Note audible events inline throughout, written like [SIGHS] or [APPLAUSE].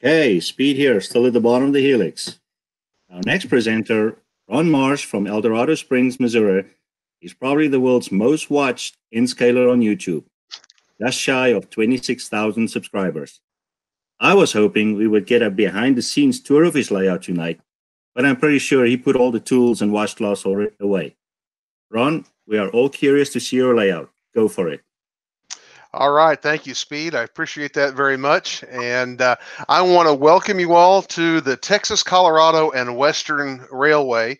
Okay, Speed here, still at the bottom of the helix. Our next presenter, Ron Marsh from El Dorado Springs, Missouri, is probably the world's most watched N-scaler on YouTube, just shy of 26,000 subscribers. I was hoping we would get a behind-the-scenes tour of his layout tonight, but I'm pretty sure he put all the tools and glass away. Ron, we are all curious to see your layout. Go for it. All right. Thank you, Speed. I appreciate that very much. And uh, I want to welcome you all to the Texas, Colorado, and Western Railway,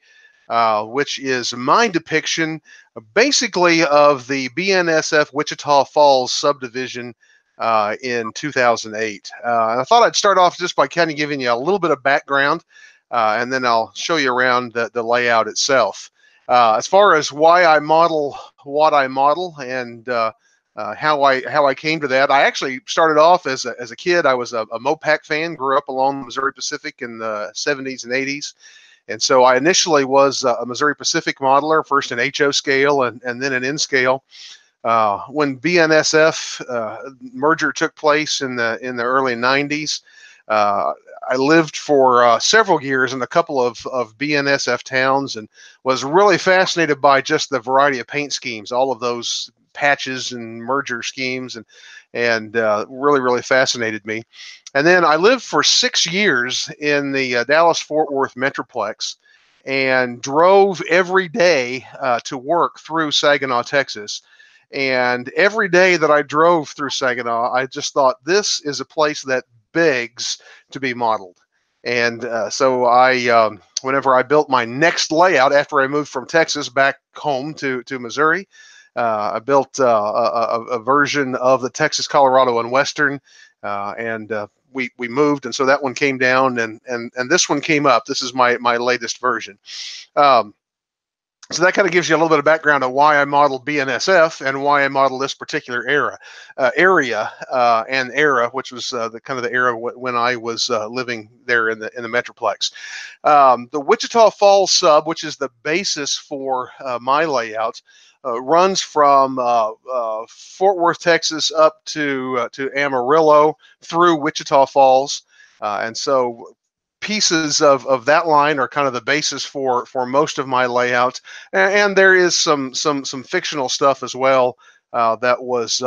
uh, which is my depiction basically of the BNSF Wichita Falls subdivision uh, in 2008. Uh, I thought I'd start off just by kind of giving you a little bit of background, uh, and then I'll show you around the, the layout itself. Uh, as far as why I model what I model and uh, how I how I came to that. I actually started off as a, as a kid. I was a, a Mopac fan. Grew up along the Missouri Pacific in the 70s and 80s, and so I initially was a Missouri Pacific modeler, first in HO scale and and then in N scale. Uh, when BNSF uh, merger took place in the in the early 90s, uh, I lived for uh, several years in a couple of, of BNSF towns and was really fascinated by just the variety of paint schemes, all of those patches and merger schemes, and and uh, really really fascinated me. And then I lived for six years in the uh, Dallas Fort Worth Metroplex and drove every day uh, to work through Saginaw, Texas. And every day that I drove through Saginaw, I just thought this is a place that begs to be modeled. And uh, so I, um, whenever I built my next layout after I moved from Texas back home to to Missouri, uh, I built uh, a, a, version of the Texas, Colorado, and Western, uh, and uh, we we moved, and so that one came down, and and and this one came up. This is my my latest version. Um, so that kind of gives you a little bit of background on why I modeled BNSF and why I modeled this particular era, uh, area uh, and era, which was the kind of the era when I was living there in the in the Metroplex. Um, the Wichita Falls sub, which is the basis for my layout, uh, runs from uh, uh, Fort Worth, Texas, up to uh, to Amarillo through Wichita Falls, uh, and so pieces of, of that line are kind of the basis for for most of my layout, and, and there is some some some fictional stuff as well uh, that was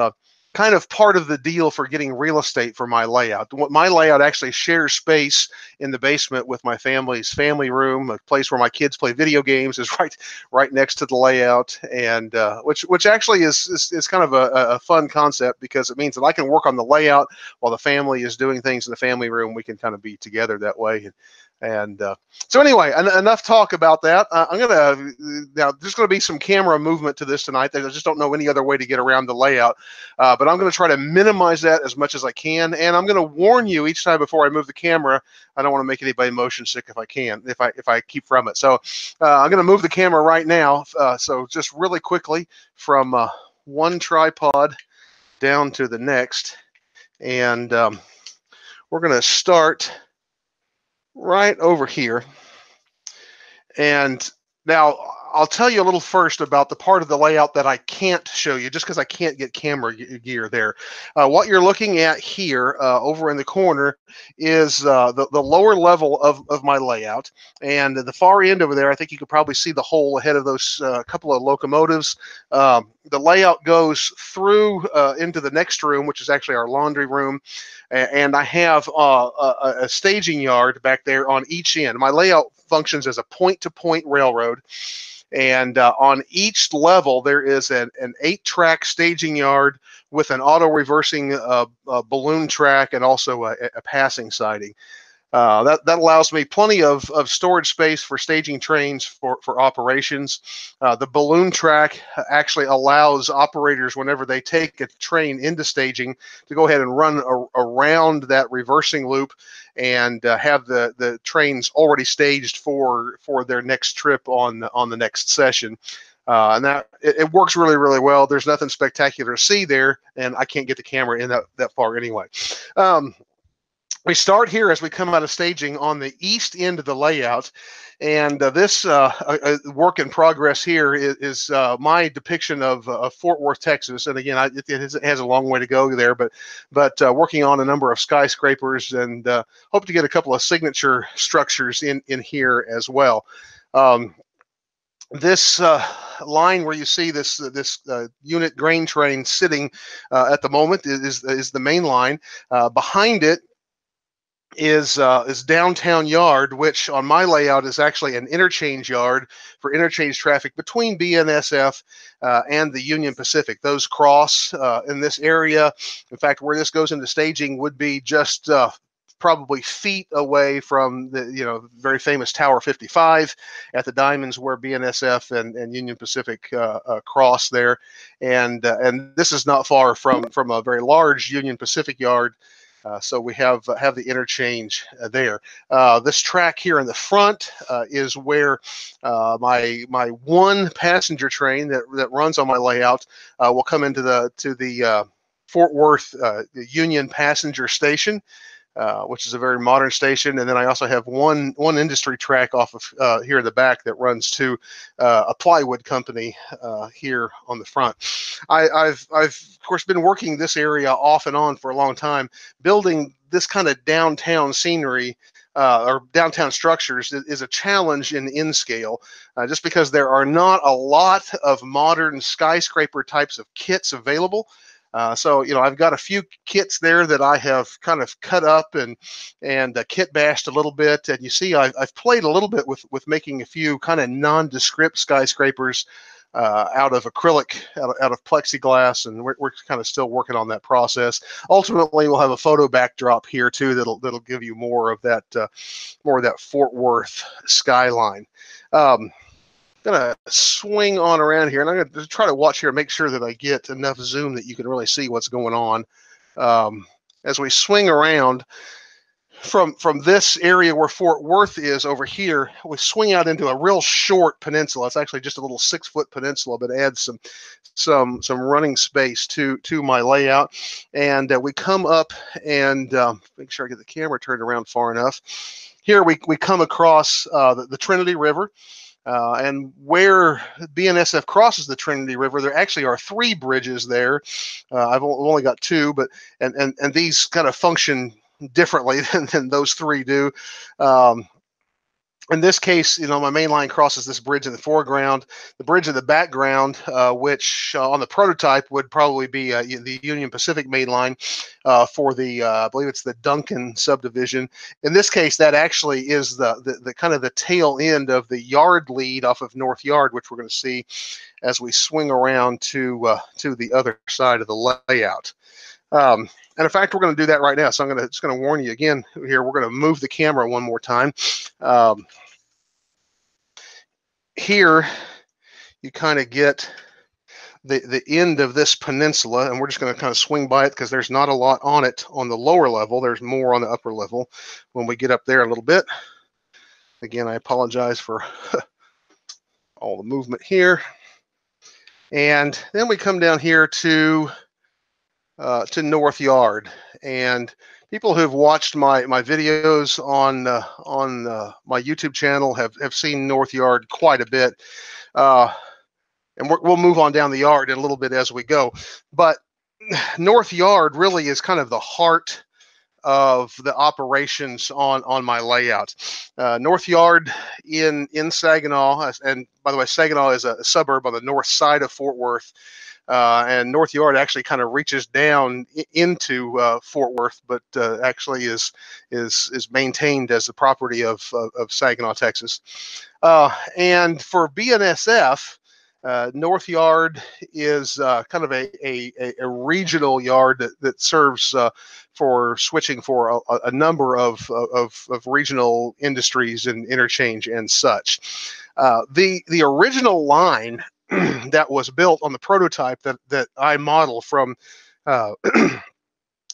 kind of part of the deal for getting real estate for my layout. What my layout actually shares space in the basement with my family's family room, a place where my kids play video games, is [LAUGHS] right right next to the layout, and uh, which which actually is, is, is kind of a, a, fun concept because it means that I can work on the layout while the family is doing things in the family room. We can kind of be together that way. And, and uh, so, anyway, en- enough talk about that. Uh, I'm gonna now. There's gonna be some camera movement to this tonight. I just don't know any other way to get around the layout, uh, but I'm gonna try to minimize that as much as I can. And I'm gonna warn you each time before I move the camera. I don't want to make anybody motion sick if I can, if I if I keep from it. So uh, I'm gonna move the camera right now. Uh, so just really quickly from uh, one tripod down to the next, and um, we're gonna start right over here. And now I'll tell you a little first about the part of the layout that I can't show you just because I can't get camera gear there. Uh, what you're looking at here uh, over in the corner is uh, the, the lower level of, of my layout. And the far end over there, I think you could probably see the hole ahead of those uh, couple of locomotives. Um, the layout goes through uh, into the next room, which is actually our laundry room. And I have uh, a, a staging yard back there on each end. My layout functions as a point to point railroad. And uh, on each level, there is an, an eight track staging yard with an auto reversing uh, balloon track and also a, a passing siding. Uh, that, that allows me plenty of, of storage space for staging trains for, for operations. Uh, the balloon track actually allows operators, whenever they take a train into staging, to go ahead and run a, around that reversing loop and uh, have the, the trains already staged for, for their next trip on, on the next session. Uh, and that it, it, works really really well there's nothing spectacular to see there and i can't get the camera in that, that far anyway um, we start here as we come out of staging on the east end of the layout. And uh, this uh, uh, work in progress here is, is uh, my depiction of, of, Fort Worth, Texas. And again, I, it, it, has a long way to go there, but but uh, working on a number of skyscrapers and uh, hope to get a couple of signature structures in in here as well. Um, this uh, line where you see this uh, this uh, unit grain train sitting at the moment is is the main line. behind it is uh, is downtown yard, which on my layout is actually an interchange yard for interchange traffic between BNSF uh, and the Union Pacific. Those cross uh, in this area. In fact, where this goes into staging would be just uh, probably feet away from the you know very famous Tower 55 at the Diamonds, where BNSF and, and Union Pacific uh, uh, cross there, and and this is not far from from a very large Union Pacific yard. Uh, so we have uh, have the interchange uh, there. This track here in the front is where my my one passenger train that, that runs on my layout will come into the to the Fort Worth Union passenger station. Uh, which is a very modern station. And then I also have one one industry track off of uh, here in the back that runs to uh, a plywood company uh, here on the front. I, have I've of course been working this area off and on for a long time, building this kind of downtown scenery. Uh, or downtown structures is, is, a challenge in in scale, uh, just because there are not a lot of modern skyscraper types of kits available. Uh, so you know, I've got a few kits there that I have kind of cut up and and uh, kit bashed a little bit. And you see, I've, I've played a little bit with with making a few kind of nondescript skyscrapers uh, out of acrylic, out of, out of plexiglass, and we're, we're kind of still working on that process. Ultimately, we'll have a photo backdrop here too that'll that'll give you more of that uh, more of that Fort Worth skyline. Um, gonna swing on around here, and I'm gonna try to watch here and make sure that I get enough zoom that you can really see what's going on. Um, as we swing around from from this area where Fort Worth is over here, we swing out into a real short peninsula. It's actually just a little six foot peninsula, but adds some some some running space to to my layout. And uh, we come up and um, make sure I get the camera turned around far enough. Here we we come across uh, the, the Trinity River. Uh, and where BNSF crosses the Trinity River, there actually are three bridges there. Uh, I've only got two, but and and and these kind of function differently [LAUGHS] than, than those three do. Um, in this case, you know, my main line crosses this bridge in the foreground. The bridge in the background, uh, which uh, on the prototype would probably be uh, the Union Pacific main line uh, for the, uh, I believe it's the Duncan subdivision. In this case, that actually is the, the, the kind of the tail end of the yard lead off of North Yard, which we're going to see as we swing around to uh, to the other side of the layout. Um, and in fact, we're going to do that right now. So I'm going to just going to warn you again here. We're going to move the camera one more time. Um, here, you kind of get the the end of this peninsula, and we're just going to kind of swing by it because there's not a lot on it on the lower level. There's more on the upper level. When we get up there a little bit, again, I apologize for [LAUGHS] all the movement here. And then we come down here to uh, to North Yard. And people who've watched my my videos on uh, on uh, my YouTube channel have have seen North Yard quite a bit. Uh, and we will move on down the yard in a little bit as we go. But [SIGHS] North Yard really is kind of the heart of the operations on on my layout. Uh, North Yard in in Saginaw, and by the way, Saginaw is a suburb on the north side of Fort Worth. Uh, and North Yard actually kind of reaches down into uh, Fort Worth, but uh, actually is is is maintained as the property of of, of Saginaw, Texas. Uh, and for BNSF, uh, North Yard is uh, kind of a, a, a, regional yard that, that serves for switching for a, a number of, of, of, regional industries and interchange and such. The, the original line [CLEARS THROAT] that was built on the prototype that that I model from uh, [CLEARS THROAT]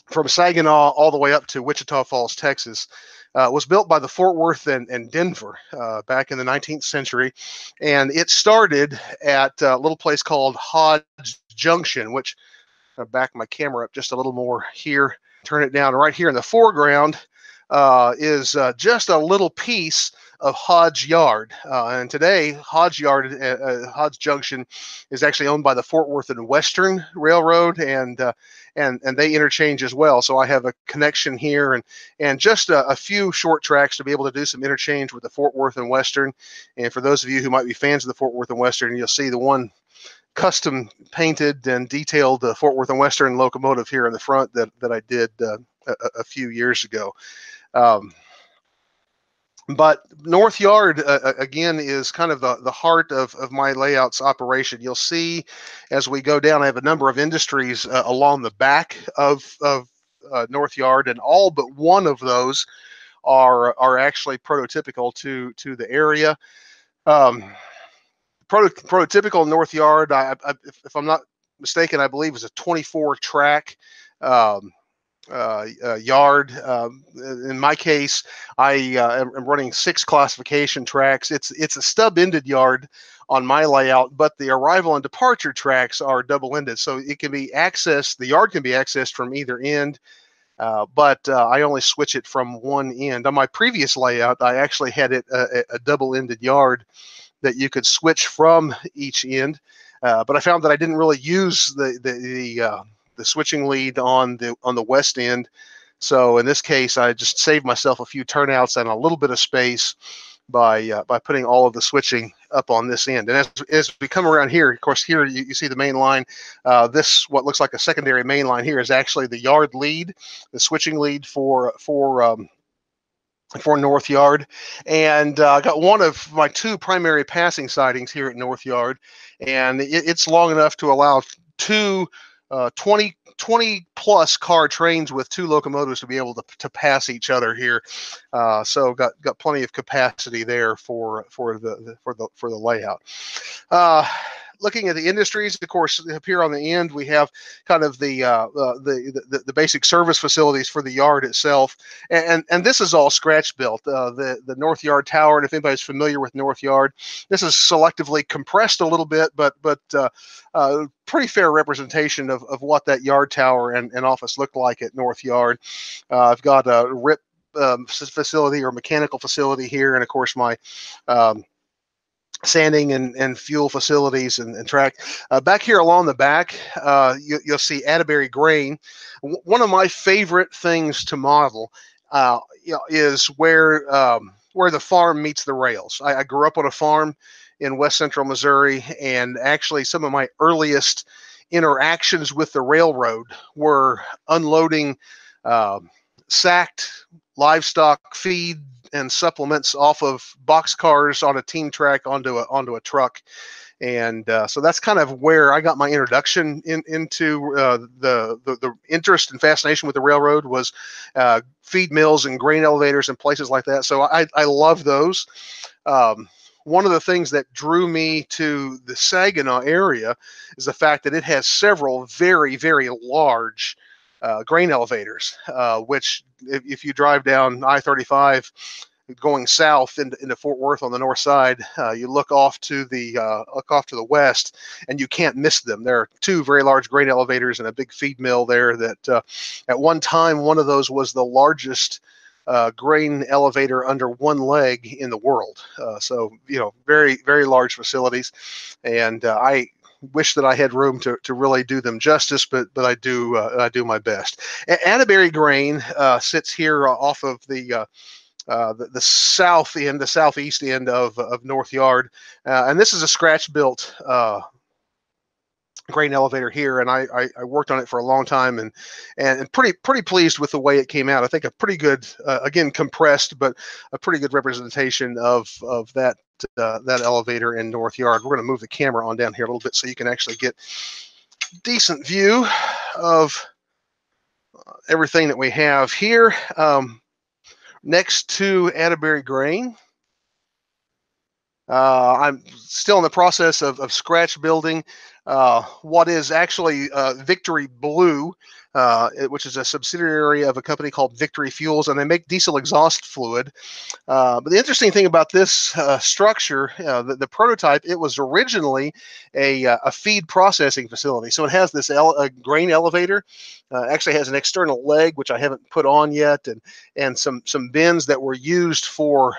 from Saginaw all the way up to Wichita Falls, Texas. Uh, was built by the Fort Worth and, and Denver uh, back in the 19th century, and it started at a little place called Hodge Junction, which I back my camera up just a little more here, turn it down right here in the foreground. uh, is uh, just a little piece of Hodge Yard. Uh, and today, Hodge Yard, uh, uh, Hodge Junction, is actually owned by the Fort Worth and Western Railroad, and uh, and and they interchange as well. So I have a connection here, and and just a, a, few short tracks to be able to do some interchange with the Fort Worth and Western. And for those of you who might be fans of the Fort Worth and Western, you'll see the one custom painted and detailed uh, Fort Worth and Western locomotive here in the front that that I did uh, a, a, few years ago. Um, but North Yard uh, uh, again is kind of the, the heart of, of my layouts operation. You'll see as we go down, I have a number of industries uh, along the back of, of uh, North Yard, and all but one of those are are actually prototypical to to the area. Um, proto, prototypical North Yard, I, I, if, I'm not mistaken, I believe is a 24 track. Um, uh, uh, yard. Um, in my case, I uh, am running six classification tracks. It's it's a stub-ended yard on my layout, but the arrival and departure tracks are double-ended, so it can be accessed. The yard can be accessed from either end. Uh, but uh, I only switch it from one end. On my previous layout, I actually had it a, a double-ended yard that you could switch from each end. But I found that I didn't really use the the, the the switching lead on the on the west end. So in this case, I just saved myself a few turnouts and a little bit of space by uh, by putting all of the switching up on this end. And as, as we come around here, of course, here you, you see the main line. Uh, this what looks like a secondary main line here is actually the yard lead, the switching lead for for um, for North Yard, and uh, I got one of my two primary passing sidings here at North Yard, and it, it's long enough to allow two uh, 20, 20 plus car trains with two locomotives to be able to, to pass each other here. Uh, so got got plenty of capacity there for for the, for the for the layout. Uh, looking at the industries, of course, up here on the end, we have kind of the, uh, uh, the, the, the basic service facilities for the yard itself, and and this is all scratch built. Uh, the the North Yard Tower, and if anybody's familiar with North Yard, this is selectively compressed a little bit, but but uh, pretty fair representation of, of what that yard tower and, and office looked like at North Yard. I've got a RIP um, facility or mechanical facility here, and of course my um, sanding and, and fuel facilities and, and track. Uh, back here along the back, uh, you, will see Atterbury grain. W- one of my favorite things to model uh, you know, is where um, where the farm meets the rails. I, I, grew up on a farm in west central Missouri, and actually some of my earliest interactions with the railroad were unloading um, sacked livestock feed and supplements off of box cars on a team track onto a onto a truck and uh, so that's kind of where I got my introduction in, into uh, the, the, the interest and fascination with the railroad was uh, feed mills and grain elevators and places like that. So I I love those. Um, one of the things that drew me to the Saginaw area is the fact that it has several very very large uh, grain elevators, uh, which if, if, you drive down I-35 going south into, into Fort Worth on the north side, uh, you look off to the uh, look off to the west, and you can't miss them. There are two very large grain elevators and a big feed mill there. That uh, at one time, one of those was the largest. Uh, grain elevator under one leg in the world. So, you know, very, very large facilities. And I wish that I had room to, to really do them justice, but but I do uh, I do my best. Atterbury Grain uh, sits here off of the, uh, uh, the. the, south end, the southeast end of, of North Yard, uh, and this is a scratch built uh, grain elevator here, and I, I, I, worked on it for a long time, and and pretty pretty pleased with the way it came out. I think a pretty good, uh, again compressed, but a pretty good representation of of that uh, that elevator in North Yard. We're going to move the camera on down here a little bit so you can actually get decent view of uh, everything that we have here. Um, next to Atterbury Grain Uh, I'm still in the process of, of scratch building uh, what is actually uh, Victory Blue, uh, which is a subsidiary of a company called Victory Fuels, and they make diesel exhaust fluid. Uh, but the interesting thing about this uh, structure, the, the, prototype, it was originally a, a feed processing facility. So it has this ele- grain elevator. actually has an external leg, which I haven't put on yet, and and some some bins that were used for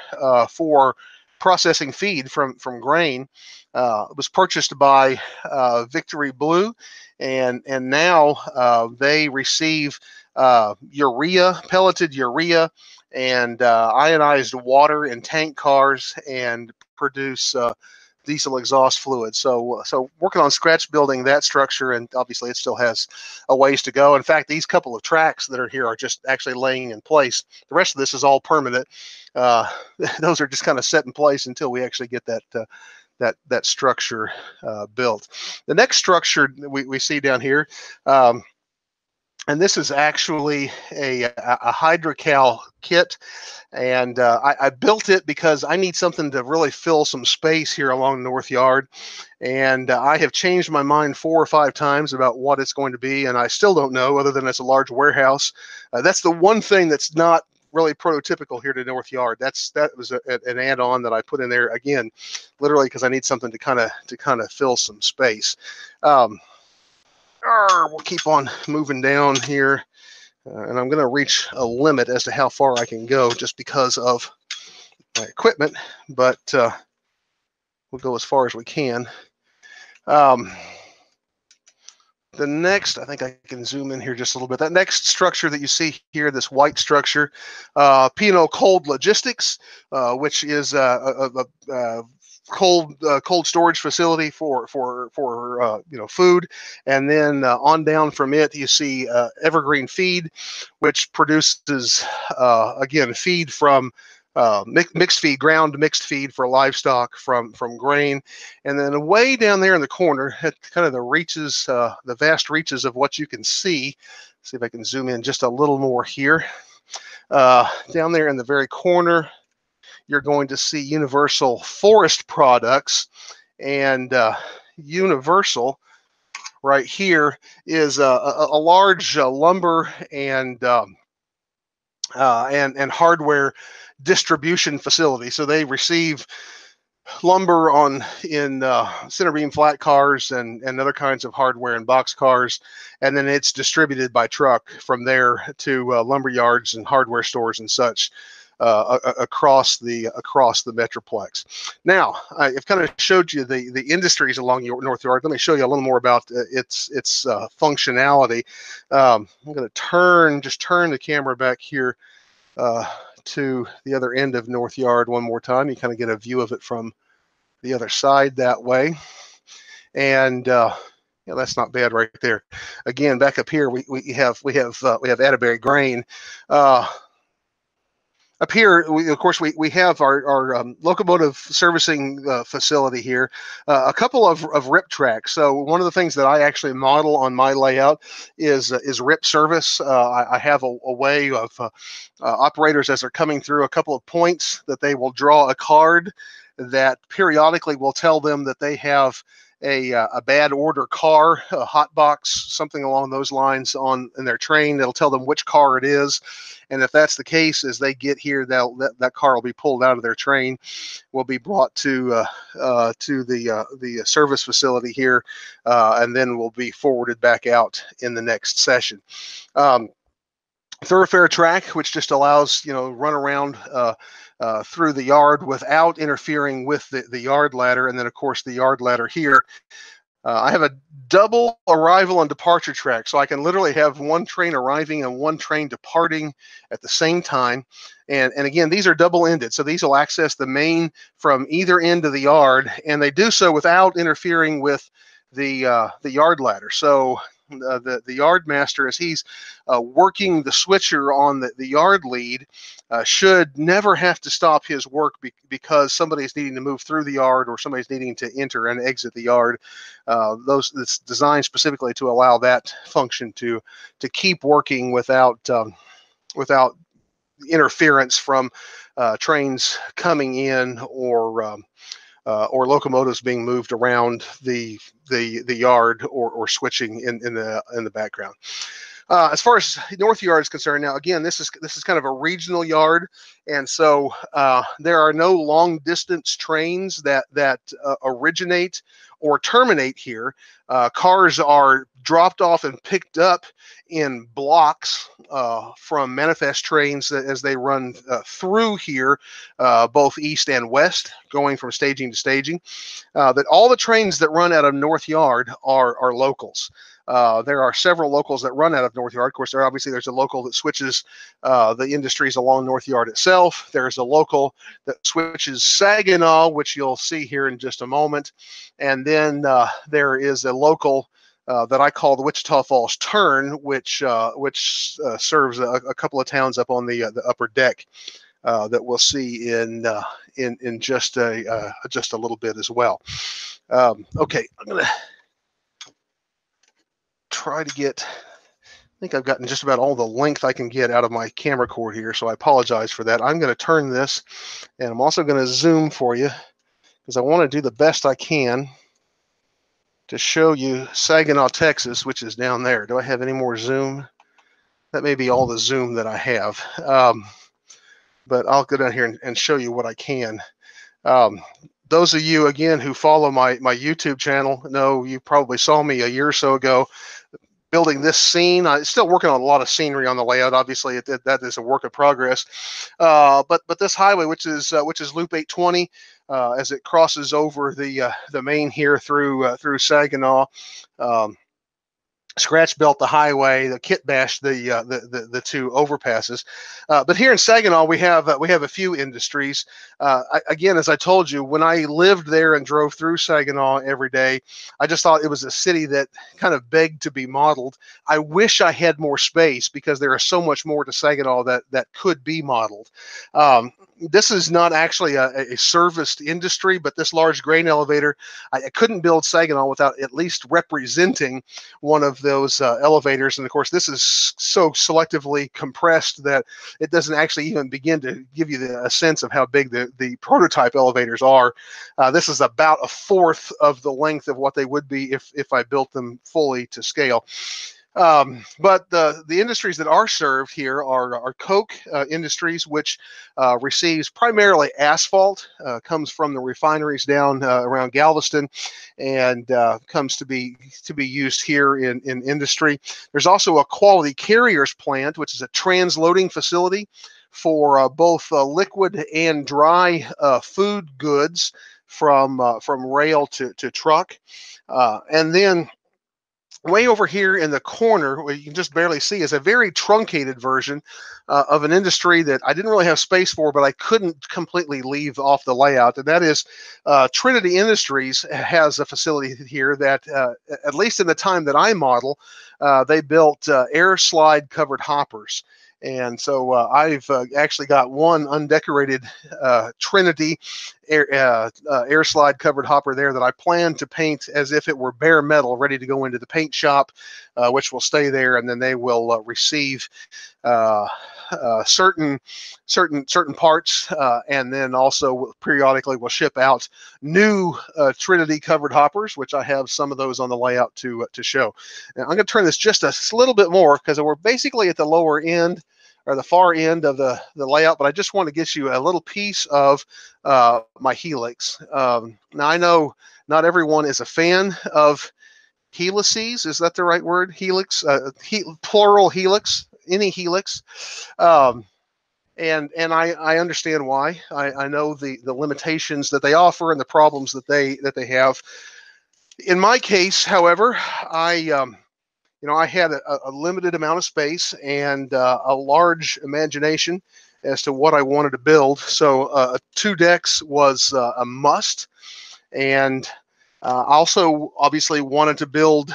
for processing feed from from grain. Uh, was purchased by uh, Victory Blue, and and now uh, they receive uh, urea, pelleted urea, and uh, ionized water in tank cars, and produce uh, diesel exhaust fluid. So, so working on scratch building that structure, and obviously it still has a ways to go. In fact, these couple of tracks that are here are just actually laying in place. The rest of this is all permanent. Uh, [LAUGHS] those are just kind of set in place until we actually get that uh, that that structure uh, built. The next structure we, we see down here, um, and this is actually a, a hydrocal kit, and uh, I, I, built it because I need something to really fill some space here along North Yard, and uh, I have changed my mind four or five times about what it's going to be, and I still don't know other than it's a large warehouse. Uh, that's the one thing that's not really prototypical here to North Yard. That's that was a, an add-on that I put in there again, literally because I need something to kind of to kind of fill some space. Um, we'll keep on moving down here, uh, and I'm going to reach a limit as to how far I can go just because of my equipment, but uh, we'll go as far as we can. Um, the next, I think I can zoom in here just a little bit. That next structure that you see here, this white structure, uh, P&O Cold Logistics, uh, which is uh, a, a, a cold uh, cold storage facility for for for uh, you know food, and then uh, on down from it you see uh, Evergreen Feed, which produces uh, again feed from uh, mixed feed, ground mixed feed for livestock from from grain, and then way down there in the corner, at kind of the reaches, the vast reaches of what you can see. See if I can zoom in just a little more here. Down there in the very corner, you're going to see Universal Forest Products, and uh, Universal right here is a, a, a large uh, lumber and um, uh, and and hardware distribution facility. So they receive lumber on in uh, center beam flat cars and and other kinds of hardware and box cars, and then it's distributed by truck from there to uh, lumber yards and hardware stores and such. Uh, across the across the metroplex. Now, I've kind of showed you the the industries along North Yard. Let me show you a little more about uh, its its uh, functionality. Um, I'm going to turn just turn the camera back here uh, to the other end of North Yard one more time. You kind of get a view of it from the other side that way. And uh, yeah, that's not bad right there. Again, back up here, we, we have we have uh, we have Atterbury grain. Uh, up here, we, of course, we, we have our, our um, locomotive servicing uh, facility here, uh, a couple of, of RIP tracks. So one of the things that I actually model on my layout is uh, is RIP service. Uh, I, I, have a, a way of uh, uh, operators as they're coming through a couple of points that they will draw a card that periodically will tell them that they have a, uh, a bad order car, a hot box, something along those lines on in their train. That'll tell them which car it is, and if that's the case, as they get here, that that car will be pulled out of their train, will be brought to uh, uh, to the uh, the service facility here, uh, and then will be forwarded back out in the next session. Um, thoroughfare track, which just allows you know run around uh, through the yard without interfering with the, the yard ladder. And then, of course, the yard ladder here. Uh, I have a double arrival and departure track, so I can literally have one train arriving and one train departing at the same time. And, and again, these are double ended, so these will access the main from either end of the yard, and they do so without interfering with the uh, the yard ladder. So uh, the the yard master as he's uh, working the switcher on the, the yard lead uh, should never have to stop his work be- because somebody's needing to move through the yard or somebody's needing to enter and exit the yard. Uh, those it's designed specifically to allow that function to to keep working without um, without interference from uh, trains coming in or um, uh, or locomotives being moved around the the the yard or, or switching in, in the in the background. Uh, as far as North Yard is concerned, now again, this is this is kind of a regional yard, and so uh, there are no long distance trains that that uh, originate or terminate here. Uh, cars are dropped off and picked up in blocks uh, from manifest trains as they run uh, through here, both east and west, going from staging to staging. that all the trains that run out of North Yard are are locals. Uh, there are several locals that run out of North Yard. Of course, there obviously there's a local that switches uh, the industries along North Yard itself. There's a local that switches Saginaw, which you'll see here in just a moment, and then uh, there is a local. Uh, that I call the Wichita Falls Turn, which uh, which serves a, a, couple of towns up on the the upper deck. Uh, that we'll see in uh, in in just a uh, just a little bit as well. Um, okay, I'm gonna try to get, I think I've gotten just about all the length I can get out of my camera cord here, so I apologize for that. I'm going to turn this, and I'm also going to zoom for you because I want to do the best I can to show you Saginaw, Texas, which is down there. Do I have any more zoom? That may be all the zoom that I have. Um, but I'll go down here and, and show you what I can. Um, those of you again who follow my my YouTube channel know you probably saw me a year or so ago building this scene. I'm still working on a lot of scenery on the layout. Obviously, it, it, that is a work in progress. Uh, but but this highway, which is uh, which is Loop 820, uh, as it crosses over the uh, the main here through uh, through Saginaw. Um, scratch built the highway, the kit bash the uh, the, the, the two overpasses. Uh, but here in Saginaw, we have uh, we have a few industries. Uh, I, again, as I told you, when I lived there and drove through Saginaw every day, I just thought it was a city that kind of begged to be modeled. I wish I had more space because there is so much more to Saginaw that that could be modeled. Um, this is not actually a, a, serviced industry, but this large grain elevator, I, I, couldn't build Saginaw without at least representing one of those uh, elevators. And of course, this is so selectively compressed that it doesn't actually even begin to give you the, a sense of how big the, the prototype elevators are. Uh, this is about a fourth of the length of what they would be if, if I built them fully to scale. Um, but the, the industries that are served here are, are Koch uh, Industries, which uh, receives primarily asphalt, uh, comes from the refineries down uh, around Galveston, and uh, comes to be to be used here in, in industry. There's also a quality carriers plant, which is a transloading facility for uh, both liquid and dry food goods from from rail to, to truck. and then way over here in the corner, where you can just barely see, is a very truncated version uh, of an industry that I didn't really have space for, but I couldn't completely leave off the layout. And that is uh, Trinity Industries has a facility here that, uh, at least in the time that I model, uh, they built uh, air slide covered hoppers. And so uh, I've uh, actually got one undecorated uh, Trinity air, uh, uh, air slide covered hopper there that I plan to paint as if it were bare metal, ready to go into the paint shop, uh, which will stay there, and then they will receive certain certain certain parts, and then also periodically will ship out new Trinity covered hoppers, which I have some of those on the layout to to show. Now, I'm going to turn this just a little bit more because we're basically at the lower end or the far end of the, the layout, but I just want to get you a little piece of uh, my helix. Um, now, I know not everyone is a fan of helices. Is that the right word? Helix, uh, he, plural helix, any helix. Um, and and I, I understand why. I, I know the, the limitations that they offer and the problems that they that they have. In my case, however, I um, you know, I had a, a limited amount of space and uh, a large imagination as to what I wanted to build. So uh, two decks was uh, a must, and uh, also obviously wanted to build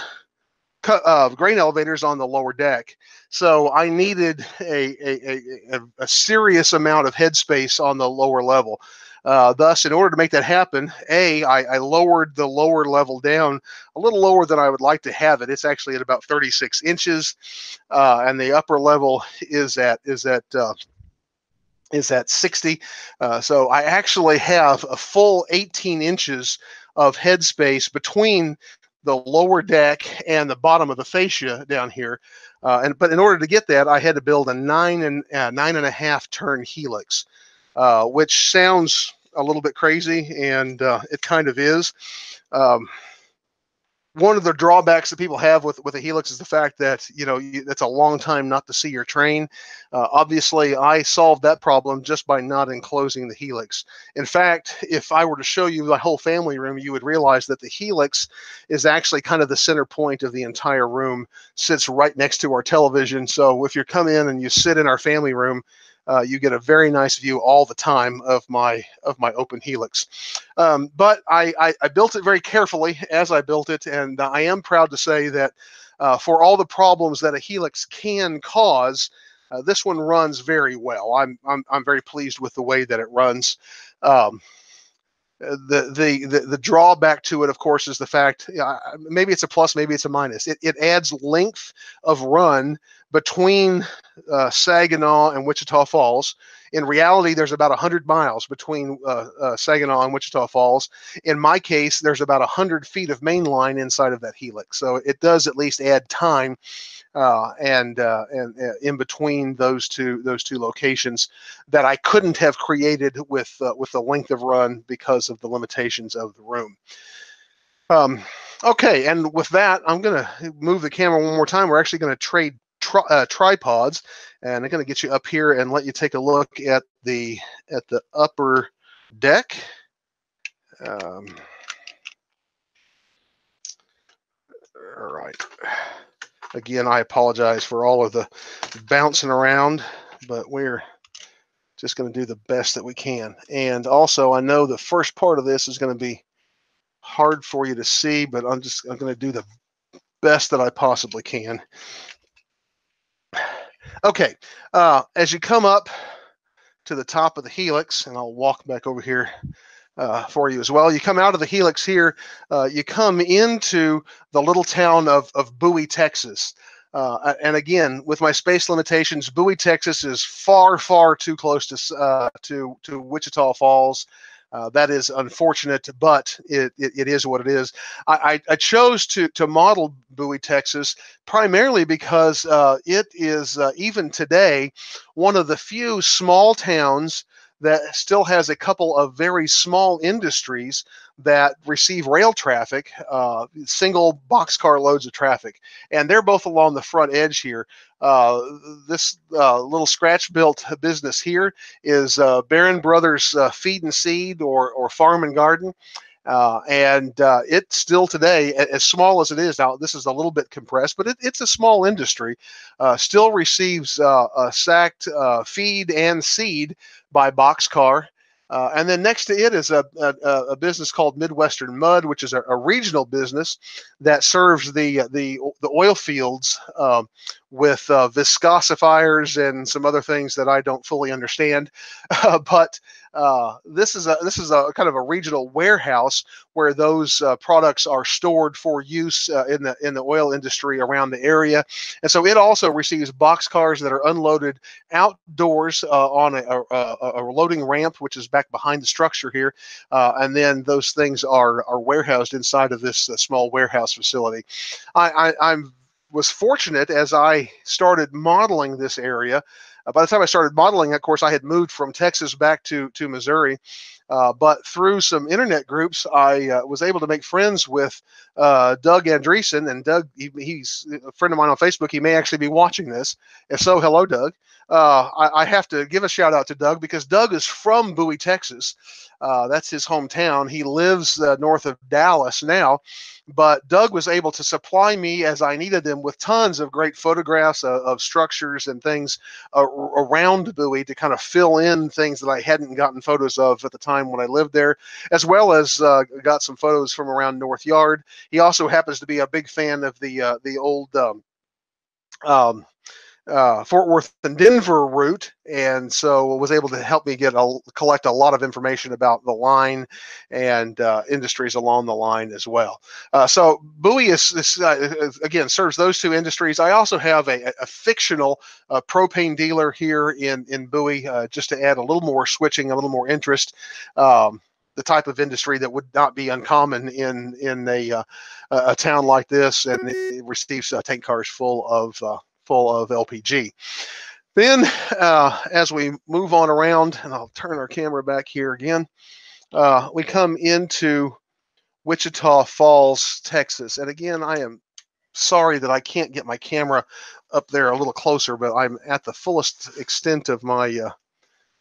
uh, grain elevators on the lower deck. So I needed a, a, a, a serious amount of headspace on the lower level. Uh, thus, in order to make that happen, A, I, I lowered the lower level down a little lower than I would like to have it. It's actually at about 36 inches, uh, and the upper level is at is at uh, is at 60. Uh, so I actually have a full 18 inches of headspace between the lower deck and the bottom of the fascia down here. Uh, and but in order to get that, I had to build a nine and uh, nine and a half turn helix, uh, which sounds a little bit crazy, and uh, it kind of is. Um, one of the drawbacks that people have with with a helix is the fact that you know it's a long time not to see your train. Uh, obviously, I solved that problem just by not enclosing the helix. In fact, if I were to show you the whole family room, you would realize that the helix is actually kind of the center point of the entire room. Sits right next to our television. So if you come in and you sit in our family room, uh, you get a very nice view all the time of my of my open helix. Um, but I, I, I, built it very carefully as I built it, and I am proud to say that uh, for all the problems that a helix can cause, uh, this one runs very well. I'm, I'm I'm very pleased with the way that it runs. Um, the, the the the drawback to it, of course, is the fact uh, maybe it's a plus, maybe it's a minus. It, it adds length of run between uh, Saginaw and Wichita Falls. In reality, there's about 100 miles between uh, uh, Saginaw and Wichita Falls. In my case, there's about 100 feet of main line inside of that helix. So it does at least add time uh, and uh, and uh, in between those two those two locations that I couldn't have created with uh, with the length of run because of the limitations of the room. Um, okay, and with that, I'm going to move the camera one more time. We're actually going to trade tri- uh, tripods, and I'm going to get you up here and let you take a look at the at the upper deck. Um, all right. Again, I apologize for all of the bouncing around, but we're just going to do the best that we can. And also, I know the first part of this is going to be hard for you to see, but I'm just I'm going to do the best that I possibly can. Okay, uh, as you come up to the top of the helix, and I'll walk back over here uh, for you as well. You come out of the helix here, uh, you come into the little town of, of Bowie, Texas. Uh, and again, with my space limitations, Bowie, Texas is far, far too close to uh, to to Wichita Falls. Uh, that is unfortunate, but it, it, it is what it is. I, I, chose to, to model Bowie, Texas, primarily because uh, it is, uh, even today, one of the few small towns that still has a couple of very small industries that receive rail traffic, uh, single boxcar loads of traffic, and they're both along the front edge here. Uh, this uh, little scratch-built business here is uh, Barron Brothers uh, Feed and Seed or or Farm and Garden. Uh, and uh, it still today, as small as it is now, this is a little bit compressed, but it, it's a small industry. Uh, still receives uh, sacked uh, feed and seed by boxcar. Uh, and then next to it is a, a, a, business called Midwestern Mud, which is a, a regional business that serves the the the oil fields um, with viscosifiers and some other things that I don't fully understand. [LAUGHS] But uh, this is a this is a kind of a regional warehouse where those uh, products are stored for use uh, in the in the oil industry around the area, and so it also receives box cars that are unloaded outdoors uh, on a, a, a, loading ramp, which is back behind the structure here, and then those things are are warehoused inside of this small warehouse facility. I, I I'm was fortunate as I started modeling this area. Uh, by the time I started modeling, of course, I had moved from Texas back to to Missouri. Uh, but through some internet groups, I uh, was able to make friends with uh, Doug Andreessen. And Doug, he, he's a friend of mine on Facebook. He may actually be watching this. If so, hello, Doug. Uh, I, I, have to give a shout out to Doug because Doug is from Bowie, Texas. Uh, that's his hometown. He lives north of Dallas now. But Doug was able to supply me as I needed them with tons of great photographs of, of structures and things uh, around Bowie to kind of fill in things that I hadn't gotten photos of at the time when I lived there, as well as uh, got some photos from around North Yard. He also happens to be a big fan of the uh, the old. Um, um, uh, Fort Worth and Denver route, and so was able to help me get a, collect a lot of information about the line and uh, industries along the line as well. Uh, so Bowie is, is uh, again serves those two industries. I also have a, a fictional uh, propane dealer here in in Bowie, uh, just to add a little more switching, a little more interest. Um, the type of industry that would not be uncommon in in a a town like this, and it receives tank cars full of full of LPG. Then, uh, as we move on around, and I'll turn our camera back here again, uh, we come into Wichita Falls, Texas, and again, I am sorry that I can't get my camera up there a little closer, but I'm at the fullest extent of my uh,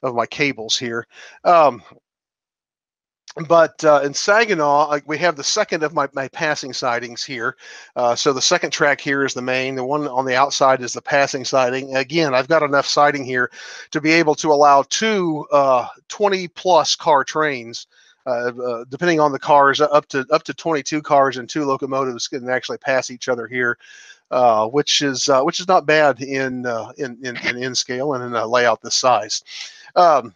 of my cables here. Um, but uh, in Saginaw, we have the second of my, my passing sidings here. Uh, so the second track here is the main. The one on the outside is the passing siding. Again, I've got enough siding here to be able to allow two uh, 20 plus car trains. Uh, uh, depending on the cars, up to up to 22 cars and two locomotives can actually pass each other here, uh, which is which is not bad in in, in N scale and in a layout this size. Um,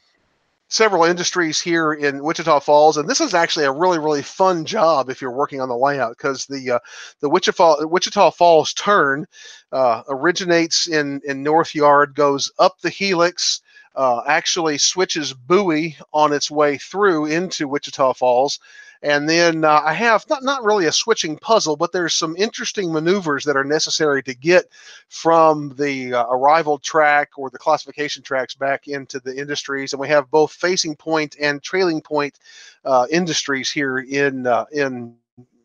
several industries here in Wichita Falls, and this is actually a really really fun job if you're working on the layout because the uh, the Wichita Wichita Falls turn uh, originates in in North Yard, goes up the helix. Uh, actually switches Bowie on its way through into Wichita Falls, and then uh, I have not, not really a switching puzzle, but there's some interesting maneuvers that are necessary to get from the uh, arrival track or the classification tracks back into the industries. And we have both facing point and trailing point uh, industries here in uh, in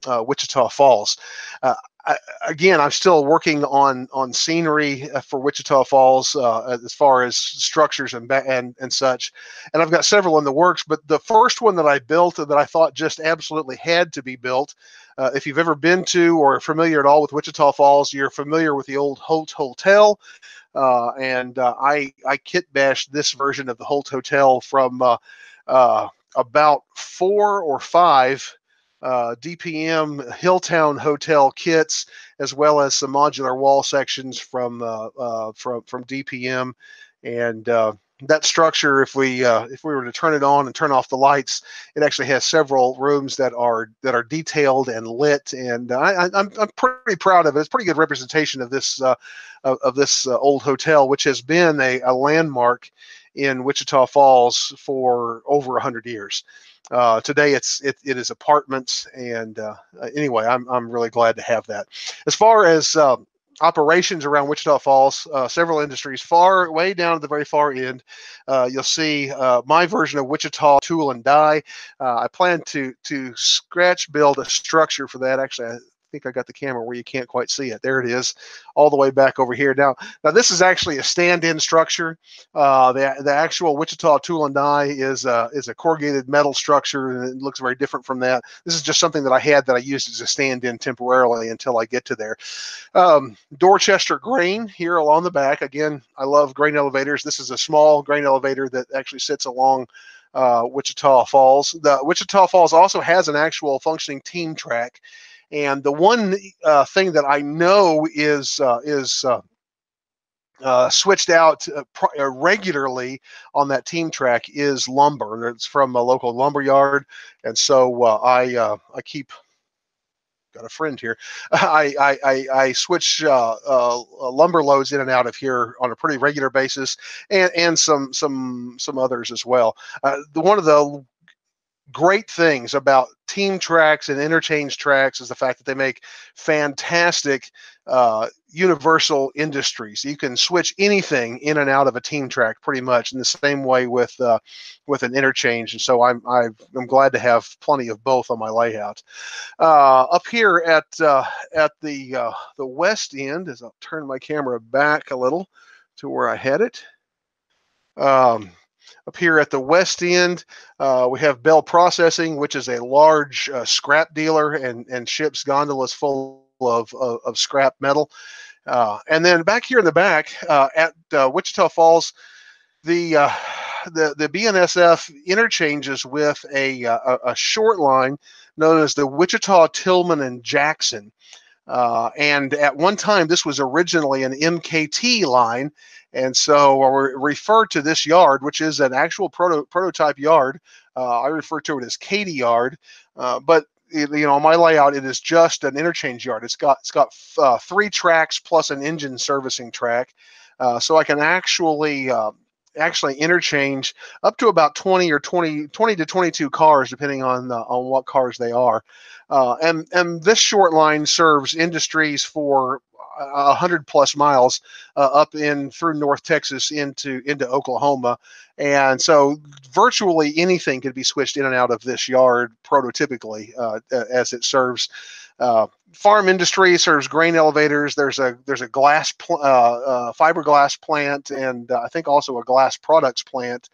uh, Wichita Falls. Uh, I, again, I'm still working on on scenery uh, for Wichita Falls uh, as far as structures and, and and such, and I've got several in the works. But the first one that I built that I thought just absolutely had to be built. Uh, if you've ever been to or familiar at all with Wichita Falls, you're familiar with the old Holt Hotel. Uh, and I I kit bashed this version of the Holt Hotel from about four or five uh, DPM Hilltown Hotel kits, as well as some modular wall sections from uh, uh, from from DPM, and uh, that structure. If we uh, if we were to turn it on and turn off the lights, it actually has several rooms that are that are detailed and lit, and I, am I'm, I'm pretty proud of it. It's pretty good representation of this uh, of, of, this old hotel, which has been a, a landmark in Wichita Falls for over 100 years. Uh, today it's it, it is apartments and uh, anyway I'm, I'm really glad to have that. As far as um, operations around wichita falls uh, several industries far way down at the very far end uh, you'll see uh, my version of wichita tool and die. Uh, i plan to to scratch build a structure for that. Actually think I got the camera where you can't quite see it. There it is, all the way back over here. Now, now this is actually a stand-in structure. Uh, the the actual Wichita Tool and Die is a, is a corrugated metal structure, and it looks very different from that. This is just something that I had that I used as a stand-in temporarily until I get to there. Um, Dorchester grain here along the back. Again, I love grain elevators. This is a small grain elevator that actually sits along uh, Wichita Falls. The Wichita Falls also has an actual functioning team track, and the one uh, thing that I know is uh, is uh, uh switched out uh, uh, regularly on that team track is lumber. It's from a local lumber yard, and so I I keep got a friend here. [LAUGHS] I I, I, I switch uh, uh, lumber loads in and out of here on a pretty regular basis, and and some some some others as well. Uh, the one of the great things about team tracks and interchange tracks is the fact that they make fantastic uh, universal industries. You can switch anything in and out of a team track pretty much in the same way with uh, with an interchange. And so I'm i am glad to have plenty of both on my layout. Uh, up here at uh, at the uh, the west end, as I'll turn my camera back a little to where I had it. Um, up here at the west end, uh, we have Bell Processing, which is a large uh, scrap dealer and, and ships gondolas full of, of, of scrap metal. Uh, and then back here in the back uh, at uh, Wichita Falls, the, uh, the the BNSF interchanges with a, a, a short line known as the Wichita Tillman and Jackson. And at one time, this was originally an MKT line. And so we refer to this yard, which is an actual proto- prototype yard. Uh, I refer to it as Katy Yard. Uh, but you know, on my layout, it is just an interchange yard. It's got it's got uh, three tracks plus an engine servicing track, uh, so I can actually uh, actually interchange up to about 20 or 20 20 to 22 cars depending on on what cars they are uh, and and this short line serves industries for a hundred plus miles uh, up in through North Texas into into Oklahoma, and so virtually anything could be switched in and out of this yard prototypically uh, as it serves uh, farm industry serves grain elevators. There's a there's a glass pl- uh, uh, fiberglass plant and uh, I think also a glass products plant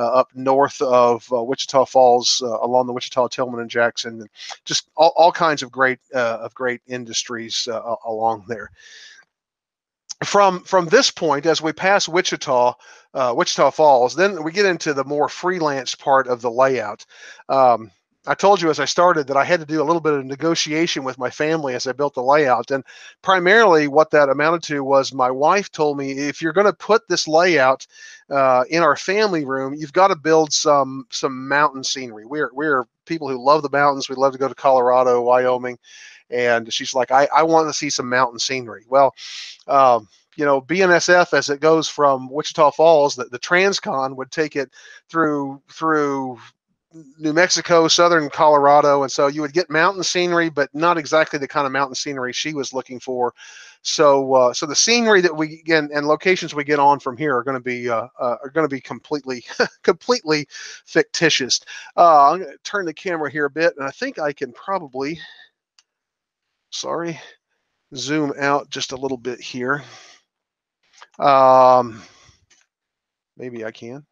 Uh, up north of uh, Wichita Falls uh, along the Wichita Tillman and Jackson. and Just all, all kinds of great uh, of great industries along there. From from this point, as we pass Wichita, Wichita Falls, then we get into the more freelance part of the layout. Um, I told you as I started that I had to do a little bit of negotiation with my family as I built the layout. And primarily, what that amounted to was my wife told me if you're going to put this layout uh, in our family room, you've got to build some some mountain scenery. We're we're people who love the mountains. We love to go to Colorado, Wyoming, and she's like, I, I want to see some mountain scenery. Well. Um, you know, BNSF as it goes from Wichita Falls, the, the Transcon would take it through through New Mexico, southern Colorado, and so you would get mountain scenery, but not exactly the kind of mountain scenery she was looking for. So, uh, so the scenery that we get and locations we get on from here are going to be uh, uh, are going to be completely [LAUGHS] completely fictitious. Uh, I'm going to turn the camera here a bit, and I think I can probably, sorry, zoom out just a little bit here. Um, maybe I can.